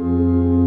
Música